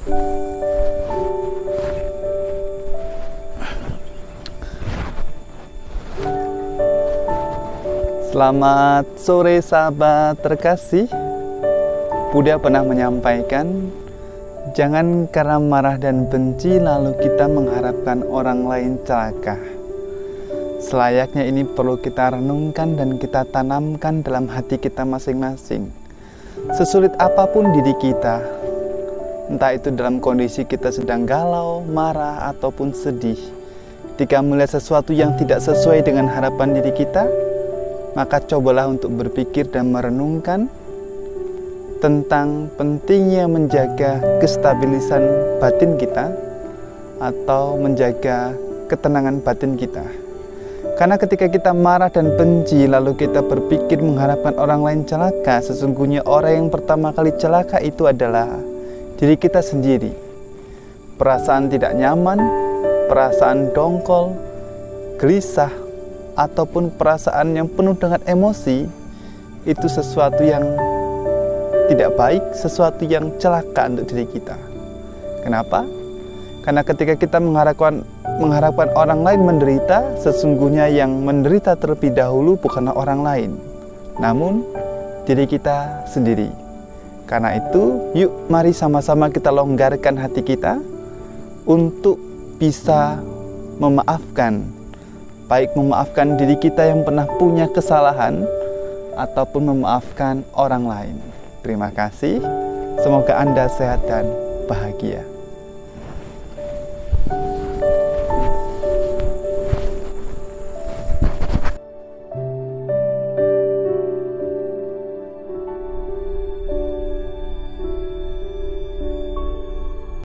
Selamat sore sahabat terkasih. Buddha pernah menyampaikan, jangan karena marah dan benci lalu kita mengharapkan orang lain celaka. Selayaknya ini perlu kita renungkan dan kita tanamkan dalam hati kita masing-masing. Sesulit apa pun diri kita, entah itu dalam kondisi kita sedang galau, marah, ataupun sedih, ketika melihat sesuatu yang tidak sesuai dengan harapan diri kita, maka cobalah untuk berpikir dan merenungkan tentang pentingnya menjaga kestabilisan batin kita atau menjaga ketenangan batin kita. Karena ketika kita marah dan benci lalu kita berpikir mengharapkan orang lain celaka, sesungguhnya orang yang pertama kali celaka itu adalah diri kita sendiri. Perasaan tidak nyaman, perasaan dongkol, gelisah, ataupun perasaan yang penuh dengan emosi itu sesuatu yang tidak baik, sesuatu yang celaka untuk diri kita. Kenapa? Karena ketika kita mengharapkan mengharapkan orang lain menderita, sesungguhnya yang menderita terlebih dahulu bukanlah orang lain, namun diri kita sendiri. Karena itu, yuk mari sama-sama kita longgarkan hati kita untuk bisa memaafkan baik memaafkan diri kita yang pernah punya kesalahan ataupun memaafkan orang lain. Terima kasih. Semoga Anda sehat dan bahagia.